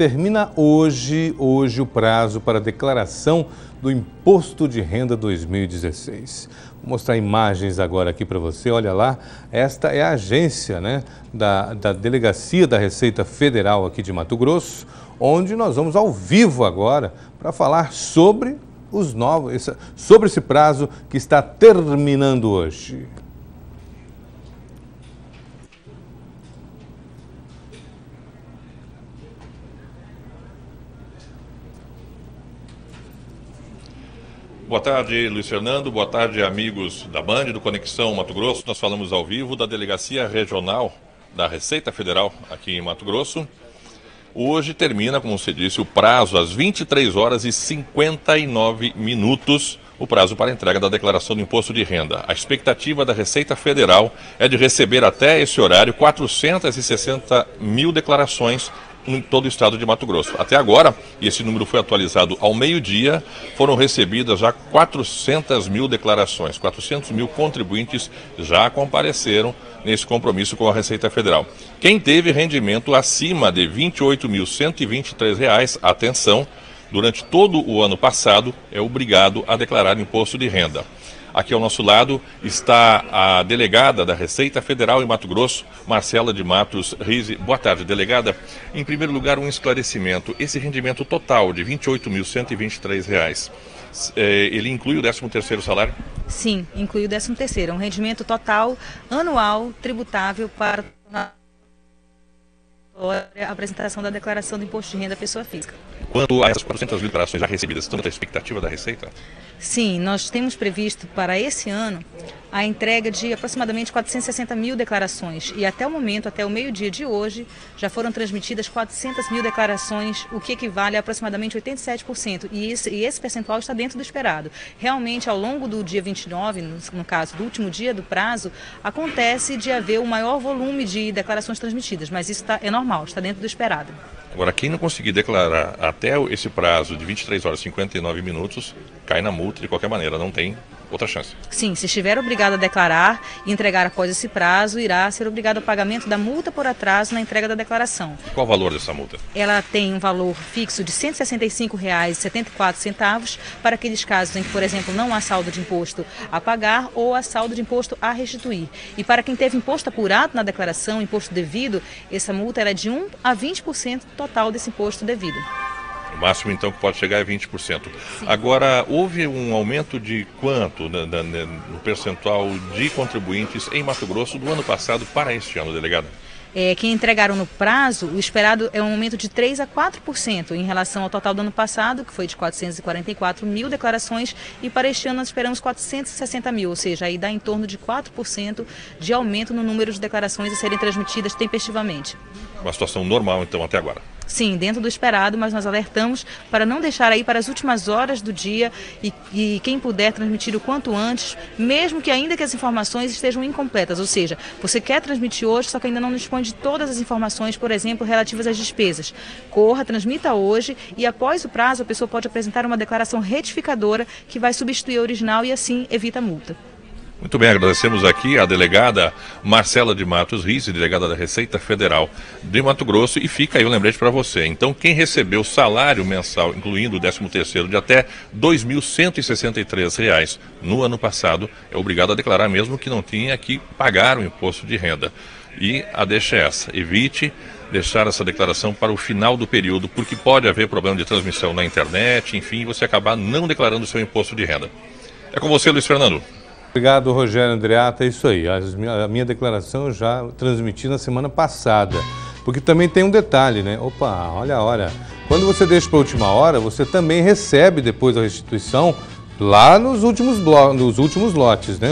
Termina hoje, hoje o prazo para declaração do Imposto de Renda 2016. Vou mostrar imagens agora aqui para você. Olha lá, esta é a agência né, da, da Delegacia da Receita Federal aqui de Mato Grosso, onde nós vamos ao vivo agora para falar sobre os novos, sobre esse prazo que está terminando hoje. Boa tarde, Luiz Fernando. Boa tarde, amigos da Band, do Conexão Mato Grosso. Nós falamos ao vivo da Delegacia Regional da Receita Federal aqui em Mato Grosso. Hoje termina, como você disse, o prazo às 23 horas e 59 minutos, o prazo para entrega da declaração do imposto de renda. A expectativa da Receita Federal é de receber até esse horário 460 mil declarações em todo o estado de Mato Grosso. Até agora, e esse número foi atualizado ao meio-dia, foram recebidas já 400 mil declarações. 400 mil contribuintes já compareceram nesse compromisso com a Receita Federal. Quem teve rendimento acima de R$ 28.123, atenção, durante todo o ano passado, é obrigado a declarar imposto de renda. Aqui ao nosso lado está a delegada da Receita Federal em Mato Grosso, Marcela de Matos Rize. Boa tarde, delegada. Em primeiro lugar, um esclarecimento. Esse rendimento total de R$ 28.123, é, ele inclui o 13º salário? Sim, inclui o 13º. É um rendimento total anual tributável para a apresentação da declaração do imposto de renda à pessoa física. Quanto a essas 400 mil declarações já recebidas, estão na expectativa da Receita? Sim, nós temos previsto para esse ano a entrega de aproximadamente 460 mil declarações e até o momento, até o meio-dia de hoje, já foram transmitidas 400 mil declarações, o que equivale a aproximadamente 87%. E esse, e esse percentual está dentro do esperado. Realmente, ao longo do dia 29, no, no caso do último dia do prazo, acontece de haver o um maior volume de declarações transmitidas, mas isso tá, é normal, está dentro do esperado. Agora, quem não conseguir declarar até esse prazo de 23 horas e 59 minutos, cai na multa de qualquer maneira, não tem outra chance. Sim, se estiver obrigado a declarar e entregar após esse prazo, irá ser obrigado ao pagamento da multa por atraso na entrega da declaração. E qual o valor dessa multa? Ela tem um valor fixo de R$ 165,74 para aqueles casos em que, por exemplo, não há saldo de imposto a pagar ou há saldo de imposto a restituir. E para quem teve imposto apurado na declaração, imposto devido, essa multa é de 1 a 20% total desse imposto devido. O máximo, então, que pode chegar é 20%. Sim. Agora, houve um aumento de quanto na, na, no percentual de contribuintes em Mato Grosso do ano passado para este ano, delegado? É, que entregaram no prazo, o esperado é um aumento de 3 a 4% em relação ao total do ano passado, que foi de 444 mil declarações, e para este ano nós esperamos 460 mil, ou seja, aí dá em torno de 4% de aumento no número de declarações a serem transmitidas tempestivamente. Uma situação normal, então, até agora. Sim, dentro do esperado, mas nós alertamos para não deixar aí para as últimas horas do dia e, e, quem puder transmitir o quanto antes, mesmo que ainda que as informações estejam incompletas, ou seja, você quer transmitir hoje, só que ainda não dispõe de todas as informações, por exemplo, relativas às despesas. Corra, transmita hoje e após o prazo a pessoa pode apresentar uma declaração retificadora que vai substituir a original e assim evita a multa. Muito bem, agradecemos aqui a delegada Marcela de Matos Rize, delegada da Receita Federal de Mato Grosso, e fica aí o um lembrete para você. Então, quem recebeu salário mensal, incluindo o 13º, de até R$ 2.163 no ano passado, é obrigado a declarar mesmo que não tinha que pagar o imposto de renda. E a deixa é essa, evite deixar essa declaração para o final do período, porque pode haver problema de transmissão na internet, enfim, você acabar não declarando o seu imposto de renda. É com você, Luiz Fernando. Obrigado, Rogério Andreata. É isso aí. A minha declaração eu já transmiti na semana passada. Porque também tem um detalhe, né? Opa, olha a hora. Quando você deixa para a última hora, você também recebe depois a restituição lá nos últimos, nos últimos lotes, né?